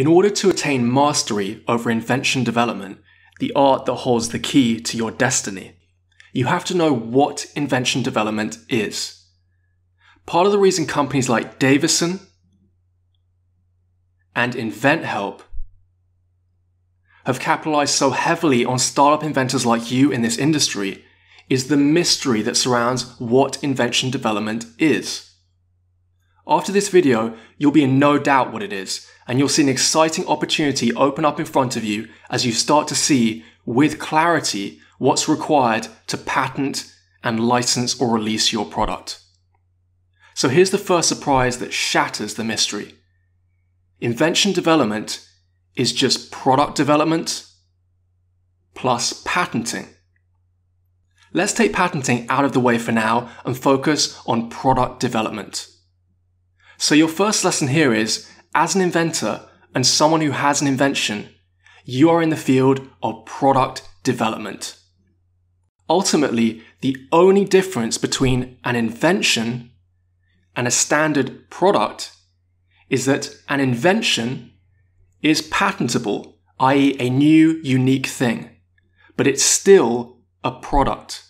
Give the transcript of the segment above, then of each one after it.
In order to attain mastery over invention development, the art that holds the key to your destiny, you have to know what invention development is. Part of the reason companies like Davison and InventHelp have capitalized so heavily on startup inventors like you in this industry is the mystery that surrounds what invention development is. After this video, you'll be in no doubt what it is, and you'll see an exciting opportunity open up in front of you as you start to see with clarity what's required to patent and license or release your product. So here's the first surprise that shatters the mystery. Invention development is just product development plus patenting. Let's take patenting out of the way for now and focus on product development. So your first lesson here is, as an inventor and someone who has an invention, you are in the field of product development. Ultimately, the only difference between an invention and a standard product is that an invention is patentable, i.e., a new, unique thing, but it's still a product.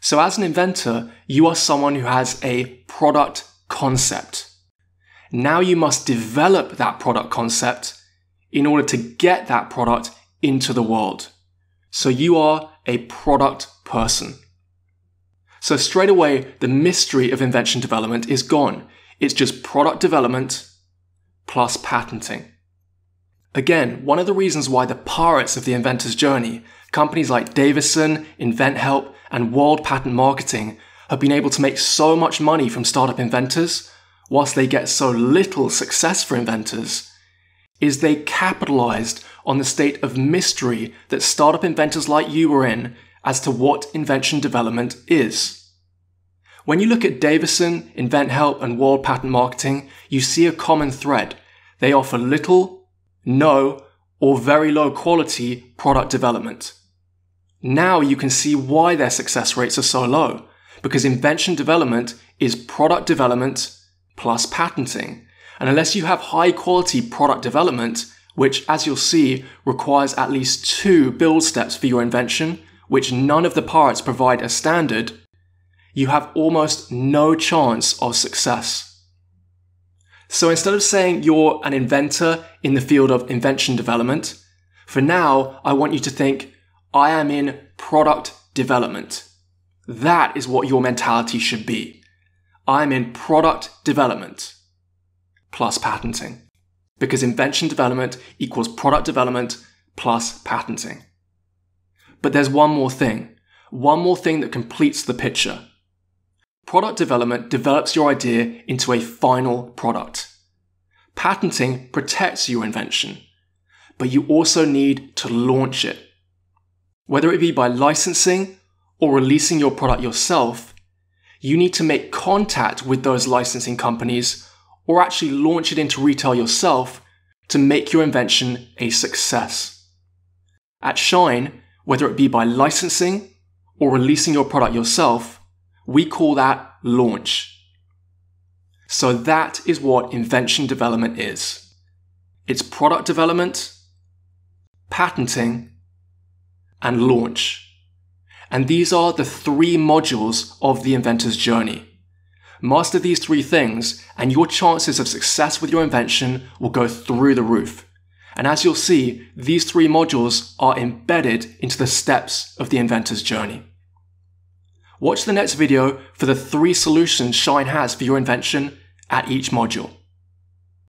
So, as an inventor, you are someone who has a product concept. Now you must develop that product concept in order to get that product into the world. So, you are a product person. So, straight away, the mystery of invention development is gone. It's just product development plus patenting. Again, one of the reasons why the pirates of the inventor's journey, companies like Davison, InventHelp, and World Patent Marketing, have been able to make so much money from startup inventors, whilst they get so little success for inventors, is they capitalized on the state of mystery that startup inventors like you were in as to what invention development is. When you look at Davison, InventHelp, and World Patent Marketing, you see a common thread. They offer little no, or very low quality product development. Now you can see why their success rates are so low, because invention development is product development plus patenting. And unless you have high quality product development, which as you'll see requires at least two build steps for your invention, which none of the parts provide as standard, you have almost no chance of success. So instead of saying you're an inventor in the field of invention development, for now, I want you to think, I am in product development. That is what your mentality should be. I'm in product development plus patenting. Because invention development equals product development plus patenting. But there's one more thing. One more thing that completes the picture. Product development develops your idea into a final product. Patenting protects your invention, but you also need to launch it. Whether it be by licensing or releasing your product yourself, you need to make contact with those licensing companies or actually launch it into retail yourself to make your invention a success. At SHIINE, whether it be by licensing or releasing your product yourself, we call that launch. So that is what invention development is. It's product development, patenting, and launch. And these are the three modules of the inventor's journey. Master these three things, and your chances of success with your invention will go through the roof. And as you'll see, these three modules are embedded into the steps of the inventor's journey. Watch the next video for the three solutions SHIINE has for your invention at each module.